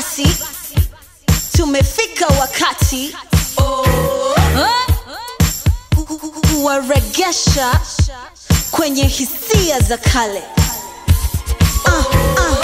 basi tumefika wakati oh. kuwaregesha kwenye hisia za kale uh, uh.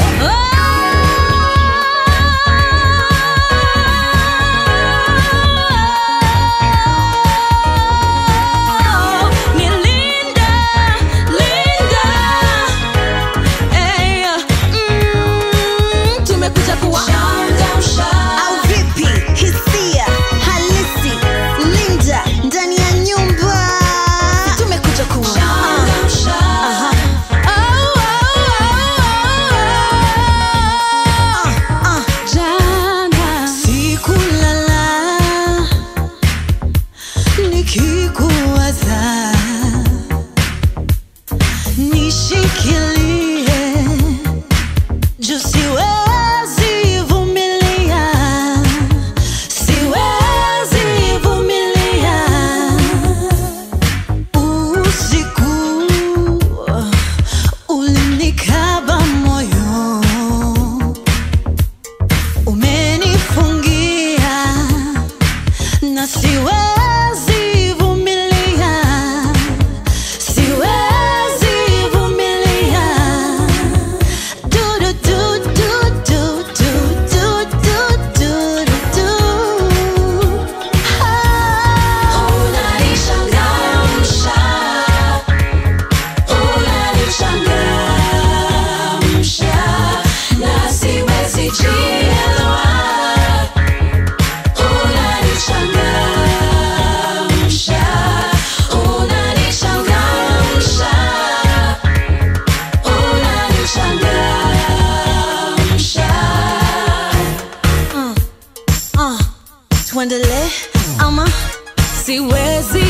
siwezi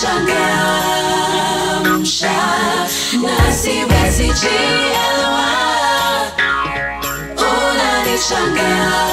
shamsha nasi wezi chi elwa unani shamsha